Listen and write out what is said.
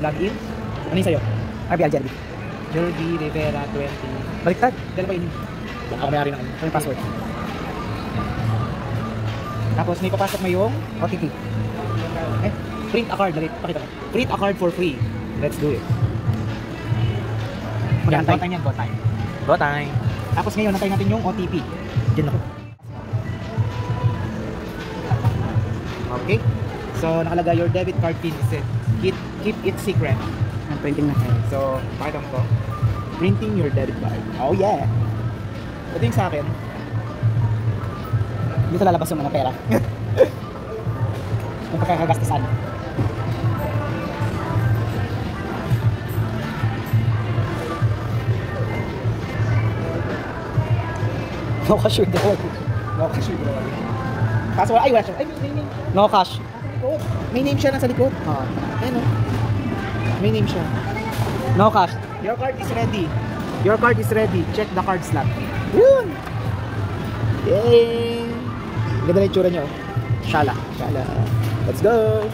Log in. Ano yung sa'yo? RBL Jelly. Jordi Rivera 20. Baliktad. Dala ba yun? Ako may-ari ng ano. Ano yung password? Tapos may papasok mo yung OTP. eh, print a card. Dali, pakita mo. Print a card for free. Let's do it. Yan, Mag-antay. go time yan, go time. Go time. Tapos ngayon, nantay natin yung OTP. Diyan ako. Okay? So, nakalagay your debit card pin is it. Keep, keep it secret. Ang printing na. So, pakita mo ko. Printing your debit card. Oh yeah! Ito yung sa akin. Dito lalabas yung mga pera. yung pagkakagastusan. No cash withdrawal. No cash withdrawal. Kaso wala, ay wala siya. Ay, may, may, may, No cash. Likod. May name siya nasa likod. Oo. Ayan o. May name siya. No cash. Your card is ready. Your card is ready. Check the card slot. Yun! Yay! Ganda na yung tsura niyo. Shala. Shala. Let's go!